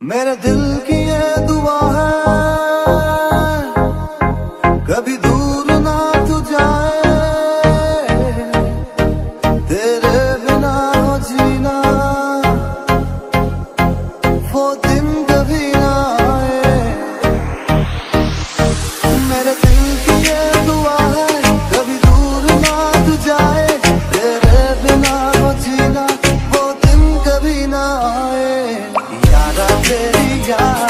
मेरे दिल की ये दुआ है, कभी दूर ना तू जाए तेरे बिना हो जीना, वो दिन कभी ना आए। te